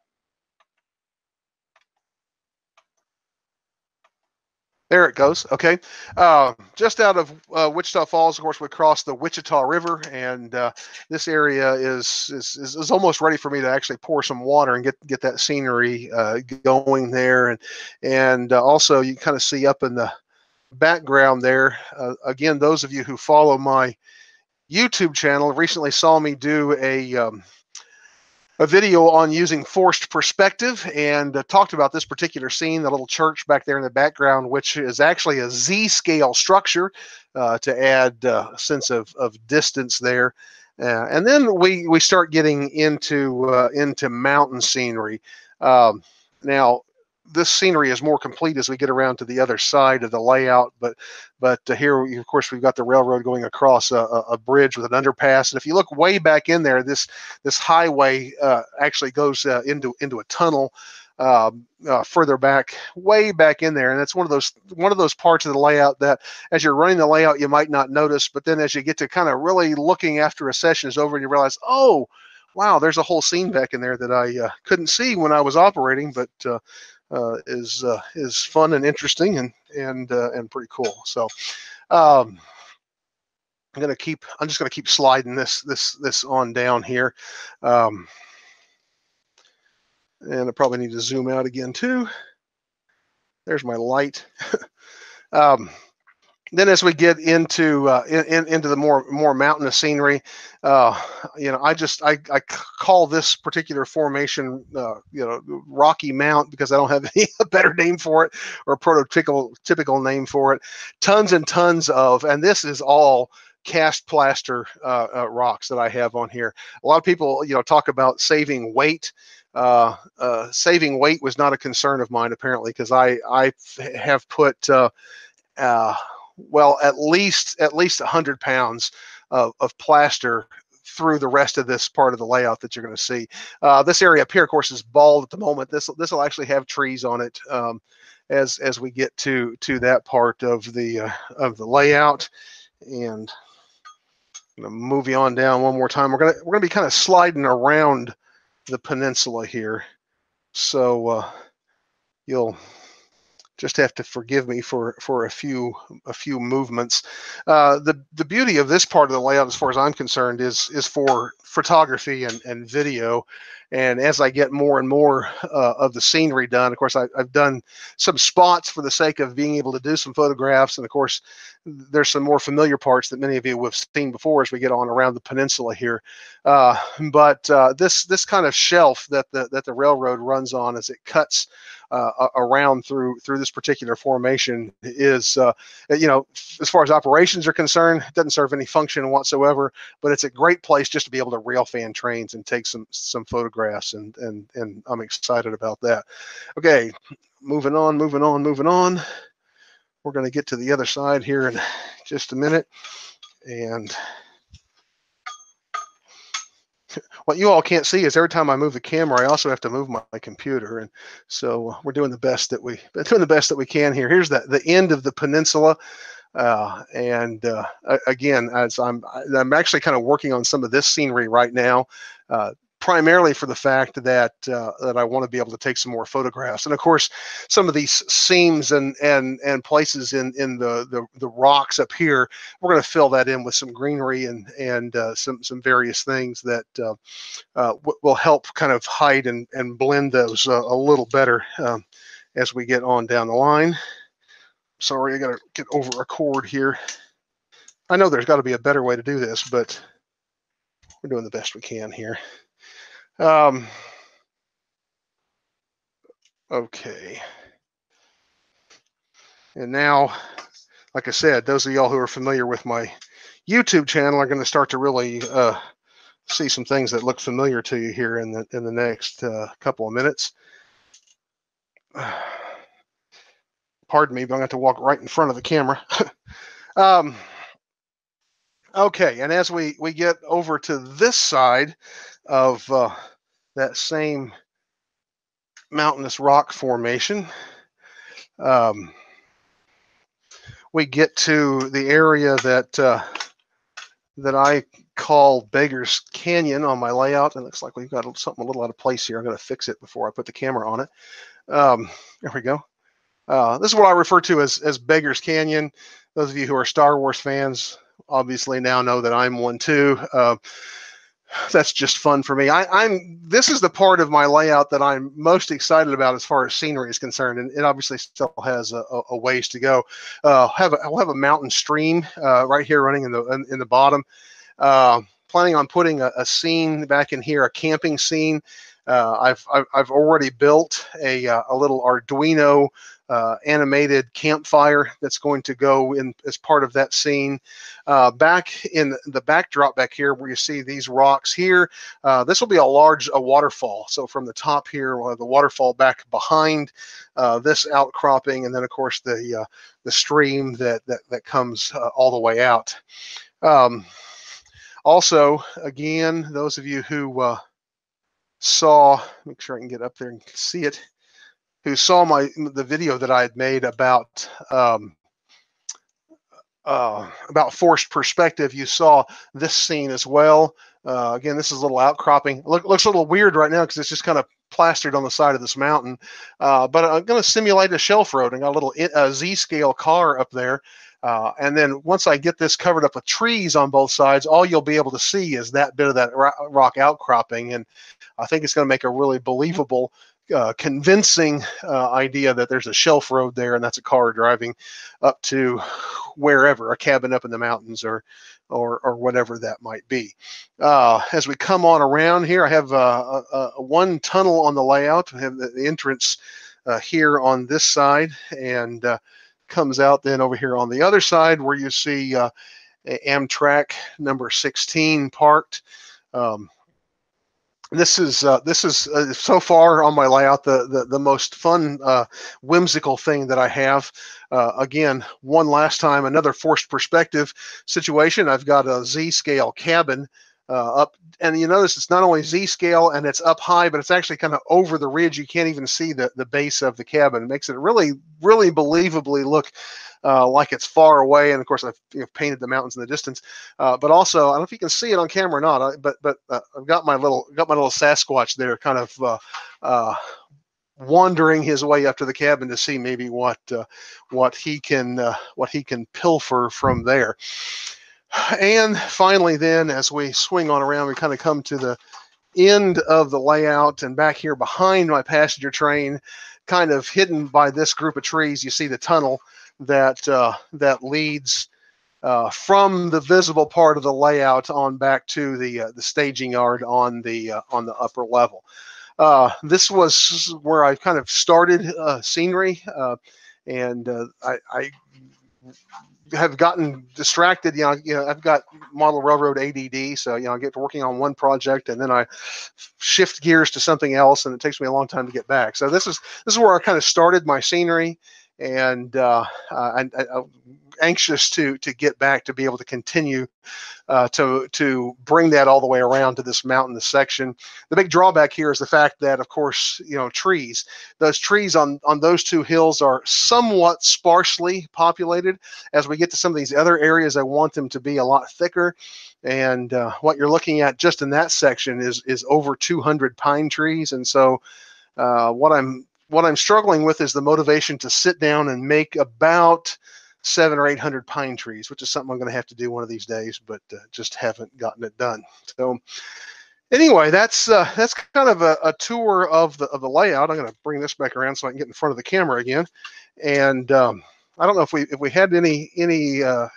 There it goes. Okay. Uh, just out of uh, Wichita Falls, of course, we cross the Wichita River, and uh, this area is, is, is almost ready for me to actually pour some water and get get that scenery uh, going there, and and uh, also you kind of see up in the background there. Uh, again, those of you who follow my YouTube channel recently saw me do a um, a video on using forced perspective and uh, talked about this particular scene, the little church back there in the background, which is actually a Z scale structure uh, to add uh, a sense of, of distance there. Uh, and then we, we start getting into uh, into mountain scenery. Um, now, this scenery is more complete as we get around to the other side of the layout. But but uh, here, of course, we've got the railroad going across a, a, bridge with an underpass. And if you look way back in there, this this highway uh, actually goes uh, into into a tunnel. Um, uh, further back, way back in there, and it's one of those one of those parts of the layout that, as you're running the layout, you might not notice, but then as you get to kind of really looking after a session is over, and you realize, oh, wow, there's a whole scene back in there that I uh, couldn't see when I was operating, but uh, is uh, is fun and interesting and and uh, and pretty cool. So um, I'm gonna keep. I'm just gonna keep sliding this this this on down here. Um, and I probably need to zoom out again too. There's my light. [LAUGHS] um, then as we get into uh, in, into the more more mountainous scenery, uh, you know, I just I, I call this particular formation, uh, you know, Rocky Mount because I don't have [LAUGHS] any better name for it or prototypical typical name for it. Tons and tons of, and this is all cast plaster uh, uh, rocks that I have on here. A lot of people, you know, talk about saving weight. Uh, uh, saving weight was not a concern of mine apparently because I I have put uh, uh, well at least at least 100 pounds of, of plaster through the rest of this part of the layout that you're going to see. Uh, this area up here, of course, is bald at the moment. This this will actually have trees on it um, as as we get to to that part of the uh, of the layout. And I'm going to move you on down one more time. We're gonna we're gonna be kind of sliding around the peninsula here, so uh, you'll just have to forgive me for for a few a few movements. Uh, the the beauty of this part of the layout, as far as I'm concerned, is is for photography and, and video, And as I get more and more uh, of the scenery done, of course, I, have done some spots for the sake of being able to do some photographs. And of course, there's some more familiar parts that many of you have seen before as we get on around the peninsula here. Uh, but uh, this this kind of shelf that the that the railroad runs on as it cuts uh, around through through this particular formation is, uh, you know, as far as operations are concerned, it doesn't serve any function whatsoever. But it's a great place just to be able to rail fan trains and take some some photographs, and and and I'm excited about that. Okay, moving on, moving on, moving on. We're going to get to the other side here in just a minute, and [LAUGHS] what you all can't see is every time I move the camera, I also have to move my, my computer, and so we're doing the best that we [LAUGHS] doing the best that we can here. Here's the the end of the peninsula, uh, and uh, again, as I'm I'm actually kind of working on some of this scenery right now. Uh, primarily for the fact that uh, that I want to be able to take some more photographs. And of course, some of these seams and and and places in in the the, the rocks up here, we're going to fill that in with some greenery and and uh, some some various things that uh, uh w- will help kind of hide and and blend those uh, a little better um, as we get on down the line. Sorry, I got to get over a cord here. I know there's got to be a better way to do this, but we're doing the best we can here. Um, okay. And now, like I said, those of y'all who are familiar with my YouTube channel are going to start to really uh, see some things that look familiar to you here in the in the next uh, couple of minutes. [SIGHS] Pardon me, but I'm going to have to walk right in front of the camera. [LAUGHS] um, okay, and as we we get over to this side, of uh, that same mountainous rock formation. Um, we get to the area that uh, that I call Beggar's Canyon on my layout. It looks like we've got something a little out of place here. I'm going to fix it before I put the camera on it. Um, there we go. Uh, this is what I refer to as, as Beggar's Canyon. Those of you who are Star Wars fans obviously now know that I'm one too. Uh, that's just fun for me. I, am this is the part of my layout that I'm most excited about as far as scenery is concerned, and it obviously still has a, a ways to go. Uh, have a, I'll have a mountain stream uh, right here running in the in, in the bottom. Uh, planning on putting a, a, scene back in here, a camping scene. Uh, I've, I've, I've already built a uh, a little Arduino uh, animated campfire that's going to go in as part of that scene. Uh, back in the backdrop back here, where you see these rocks here, uh, this will be a large a waterfall. So from the top here, we'll have the waterfall back behind uh, this outcropping, and then of course the uh, the stream that that that comes uh, all the way out. Um, also, again, those of you who saw, make sure I can get up there and see it who saw my the video that I had made about um, uh, about forced perspective, you saw this scene as well. Uh, again, this is a little outcropping. Look, looks a little weird right now because it's just kind of plastered on the side of this mountain. Uh, but I'm going to simulate a shelf road and got a little Z-scale car up there. Uh, and then once I get this covered up with trees on both sides, all you'll be able to see is that bit of that rock outcropping. And I think it's going to make a really believable uh, convincing uh, idea that there's a shelf road there and that's a car driving up to wherever a cabin up in the mountains or or, or whatever that might be. Uh, as we come on around here, I have uh, a one tunnel on the layout. I have the, the entrance uh, here on this side and uh, comes out then over here on the other side where you see Amtrak number 16 parked. Um, this is uh, this is uh, so far on my layout the the, the most fun uh, whimsical thing that I have. Uh, again, one last time, another forced perspective situation. I've got a Z scale cabin uh, up, and you notice it's not only Z scale and it's up high, but it's actually kind of over the ridge. You can't even see the the base of the cabin. It makes it really really believably look uh, like it's far away. And of course, I've you know, painted the mountains in the distance. Uh, but also, I don't know if you can see it on camera or not. I, but but uh, I've got my little got my little Sasquatch there, kind of uh, uh, wandering his way up to the cabin to see maybe what uh, what he can what he can pilfer from there. And finally, then as we swing on around, we kind of come to the end of the layout and back here behind my passenger train, kind of hidden by this group of trees, you see the tunnel that uh, that leads uh, from the visible part of the layout on back to the uh, the staging yard on the uh, on the upper level. Uh, this was where I kind of started uh, scenery, and I, I have gotten distracted. You know, you know, I've got model railroad ADD, so you know, I get to working on one project and then I shift gears to something else, and it takes me a long time to get back. So this is this is where I kind of started my scenery, and uh, I, I, anxious to to get back to be able to continue uh, to to bring that all the way around to this mountainous section. The big drawback here is the fact that, of course, you know, trees. Those trees on on those two hills are somewhat sparsely populated. As we get to some of these other areas, I want them to be a lot thicker. And uh, what you're looking at just in that section is is over 200 pine trees, and so. Uh, what I'm what I'm struggling with is the motivation to sit down and make about seven or eight hundred pine trees, which is something I'm going to have to do one of these days, but uh, just haven't gotten it done. So anyway, that's uh, that's kind of a, a, tour of the of the layout. I'm going to bring this back around so I can get in front of the camera again. And um, I don't know if we if we had any any uh,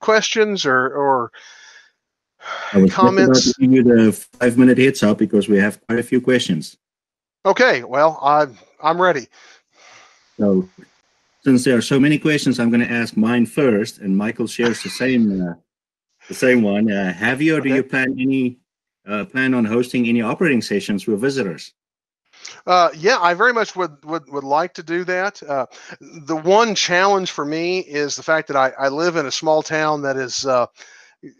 questions or or comments. give you the five minute heads up because we have quite a few questions. Okay, well I'm I'm ready. So since there are so many questions, I'm going to ask mine first, and Michael shares the same uh, the same one. Uh, have you or okay. do you plan any uh, plan on hosting any operating sessions with visitors? Uh, yeah, I very much would would, would like to do that. Uh, the one challenge for me is the fact that I, I live in a small town that is uh,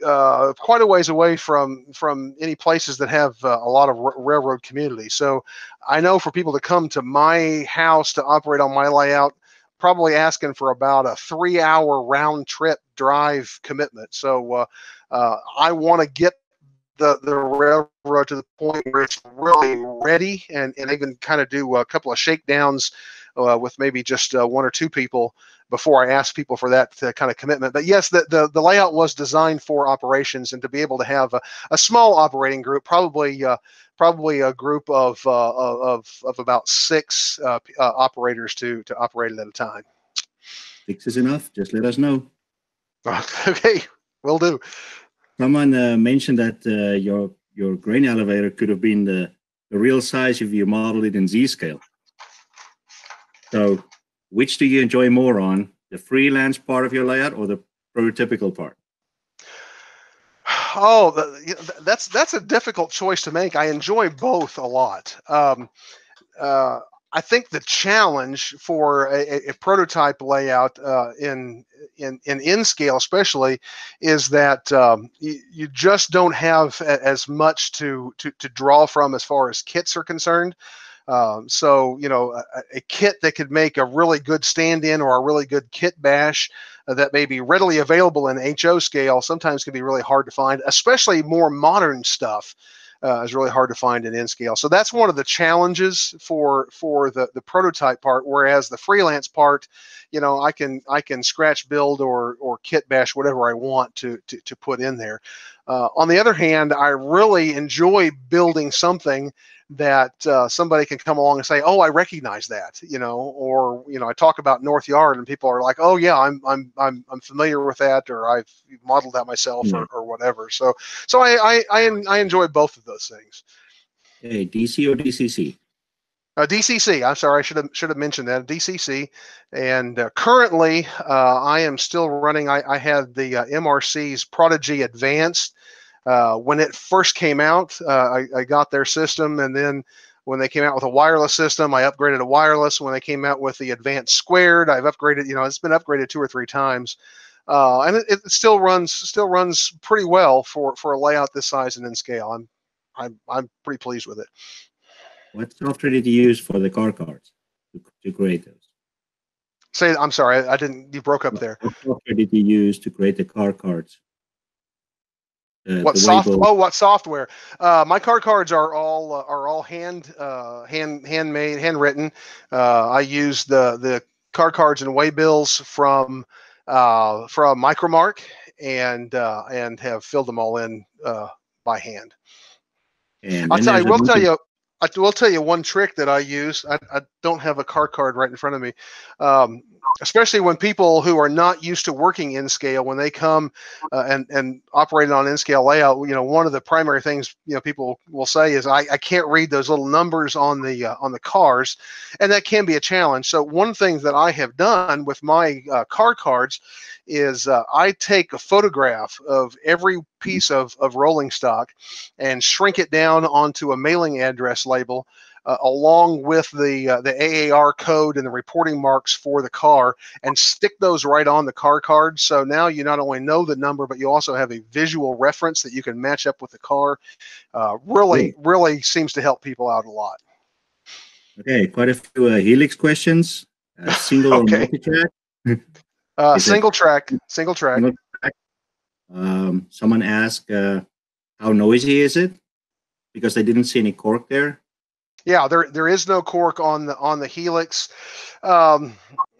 uh, quite a ways away from from any places that have uh, a lot of r- railroad community. So I know for people to come to my house to operate on my layout, probably asking for about a three hour round trip drive commitment. So uh, uh, I want to get the, the railroad to the point where it's really ready and, and even kind of do a couple of shakedowns uh, with maybe just uh, one or two people before I ask people for that uh, kind of commitment. But yes, the, the, the, layout was designed for operations and to be able to have a, a small operating group, probably uh, probably a group of uh, of, of about six uh, uh, operators to to operate it at a time. Six is enough. Just let us know. [LAUGHS] okay, will do. Someone uh, mentioned that uh, your your grain elevator could have been the, the real size if you modeled it in Z scale. So, which do you enjoy more on, the freelance part of your layout or the prototypical part? [SIGHS] Oh, that's that's a difficult choice to make. I enjoy both a lot. Um, uh, I think the challenge for a, a prototype layout uh, in in in N scale, especially, is that um, you, you, just don't have as much to, to to draw from as far as kits are concerned. Um, so you know, a, a, kit that could make a really good stand-in or a really good kit bash uh, that may be readily available in HO scale sometimes can be really hard to find, especially more modern stuff. Uh, is really hard to find in N scale. So that's one of the challenges for for the the prototype part. Whereas the freelance part, you know, I can I can scratch build or or kit bash whatever I want to to, to put in there. Uh, on the other hand, I really enjoy building something that uh, somebody can come along and say, "Oh, I recognize that," you know, or you know, I talk about North Yard and people are like, "Oh, yeah, I'm I'm I'm I'm familiar with that," or I've modeled that myself, mm-hmm. or, or whatever. So, so I, I I I enjoy both of those things. Hey, DC or DCC? Uh, DCC. I'm sorry, I should have should have mentioned that DCC. And uh, currently, uh, I am still running. I, I had the uh, MRC's Prodigy Advanced uh, when it first came out, uh, I, I, got their system, and then when they came out with a wireless system, I upgraded to wireless. When they came out with the advanced squared, I've upgraded. You know, it's been upgraded two or three times, and it, it, still runs still runs pretty well for for a layout this size and N scale. I'm I'm I'm pretty pleased with it. What software did you use for the car cards to, to create those? Say, I'm sorry, I, didn't. You broke up there. What software did you use to create the car cards? Uh, what soft? Oh, what software? Uh, my card cards are all uh, are all hand uh, hand handmade, handwritten. Uh, I use the the card cards and waybills from uh, from Micromark and and have filled them all in by hand. And I'll tell you, we'll tell you, I will tell you one trick that I use. I, I, don't have a car card right in front of me. Um, especially when people who are not used to working N scale, when they come uh, and and operating on N scale layout, you know, one of the primary things you know people will say is I, I can't read those little numbers on the uh, on the cars, and that can be a challenge. So one thing that I have done with my uh, car cards is uh, I take a photograph of every piece of, of rolling stock and shrink it down onto a mailing address label uh, along with the uh, the AAR code and the reporting marks for the car, and stick those right on the car card. So now you not only know the number, but you also have a visual reference that you can match up with the car. Uh, really, really seems to help people out a lot. Okay, quite a few uh, Helix questions. Uh, [LAUGHS] single okay. or multi-track? Uh, single track, single track. Single track. Um, someone asked, "How noisy is it?" Because they didn't see any cork there. Yeah, there there is no cork on the on the Helix. Um,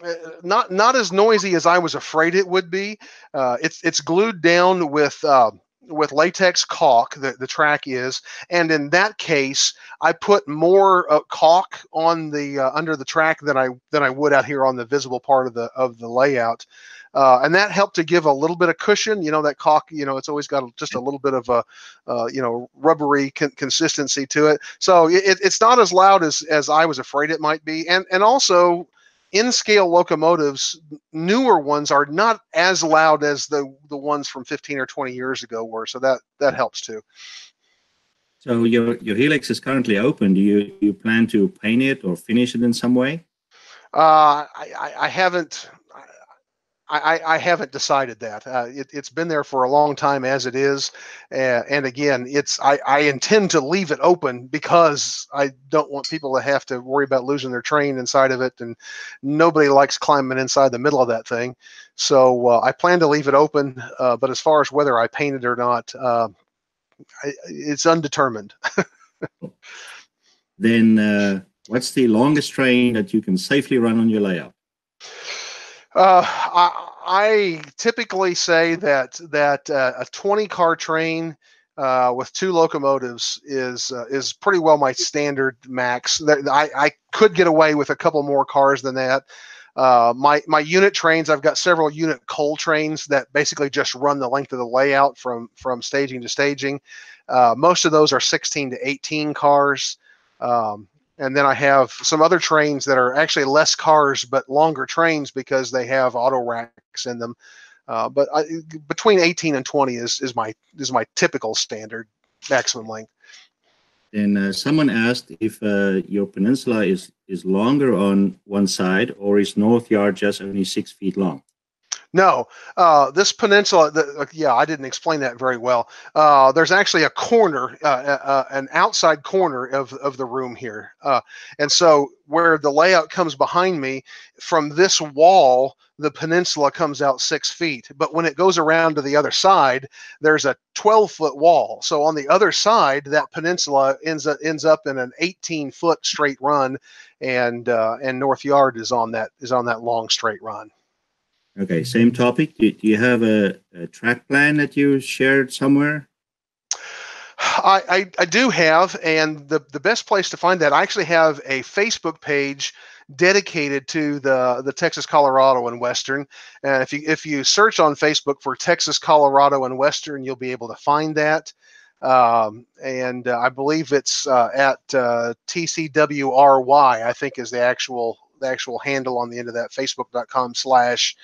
eh, not not as noisy as I was afraid it would be. Uh, it's it's glued down with uh, with latex caulk. The the track is, and in that case, I put more uh, caulk on the uh, under the track than I than I would out here on the visible part of the of the layout. Uh, and that helped to give a little bit of cushion. You know, that caulk, you know, it's always got just a little bit of a, uh, you know, rubbery con- consistency to it. So it, it's not as loud as as I was afraid it might be, and and also N scale locomotives, newer ones are not as loud as the the ones from 15 or 20 years ago were. So that that helps too. So your your Helix is currently open. Do you you plan to paint it or finish it in some way? Uh, I, I haven't I, I, haven't decided that. Uh, it, has been there for a long time as it is, uh, and again, it's I, I, intend to leave it open because I don't want people to have to worry about losing their train inside of it, and nobody likes climbing inside the middle of that thing. So uh, I plan to leave it open, uh, but as far as whether I paint it or not, uh, I, it's undetermined. [LAUGHS] then, uh, what's the longest train that you can safely run on your layout? Uh, I, I, typically say that that uh, a 20 car train uh, with two locomotives is uh, is pretty well my standard max. I, I could get away with a couple more cars than that. Uh, my my unit trains, I've got several unit coal trains that basically just run the length of the layout from from staging to staging. Uh, most of those are 16 to 18 cars. Um, and then I have some other trains that are actually less cars but longer trains because they have auto racks in them. Uh, but I, between 18 and 20 is is my is my typical standard maximum length. And uh, someone asked if uh, your peninsula is is longer on one side or is North Yard just only six feet long? No, uh, this peninsula. The, uh, yeah, I didn't explain that very well. Uh, there's actually a corner, uh, uh, uh, an outside corner of of the room here, and so where the layout comes behind me, from this wall, the peninsula comes out six feet. But when it goes around to the other side, there's a 12 foot wall. So on the other side, that peninsula ends up ends up in an 18 foot straight run, and and North Yard is on that is on that long straight run. Okay, same topic. Do, do you have a, a, track plan that you shared somewhere? I, I, I, do have, and the, the best place to find that, I actually have a Facebook page dedicated to the, the Texas, Colorado, and Western. And if you if you search on Facebook for Texas, Colorado, and Western, you'll be able to find that. Um, and uh, I believe it's uh, at uh, TCWRY. I think is the actual the actual handle on the end of that facebook.com slash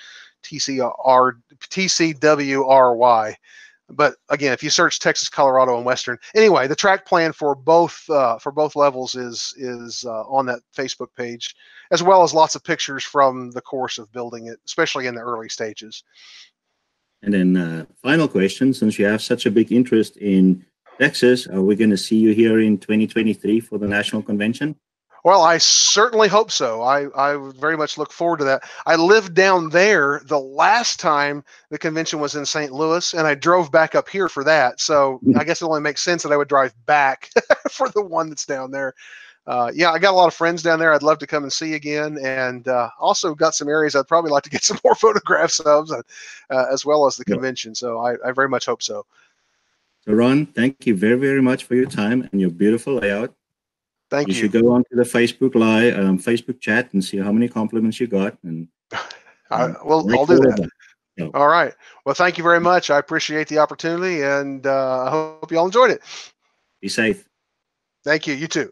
TCR, TCWRY. But again, if you search Texas, Colorado, and Western, anyway, the track plan for both uh, for both levels is is uh, on that Facebook page, as well as lots of pictures from the course of building it, especially in the early stages. And then, uh, final question: Since you have such a big interest in Texas, are we going to see you here in 2023 for the national convention? Well, I certainly hope so. I, I very much look forward to that. I lived down there the last time the convention was in St. Louis, and I drove back up here for that. So I guess it only makes sense that I would drive back [LAUGHS] for the one that's down there. Uh, yeah, I got a lot of friends down there. I'd love to come and see again, and uh, also got some areas I'd probably like to get [LAUGHS] some more photographs of, uh, as well as the convention. So I, I very much hope so. So, Ron, thank you very, very much for your time and your beautiful layout. Thank you. you. should go on to the Facebook live, um, Facebook chat, and see how many compliments you got. And [LAUGHS] I, well, I'll do all that. So, All right. Well, thank you very much. I appreciate the opportunity, and uh, I hope you all enjoyed it. be safe. Thank you. You too.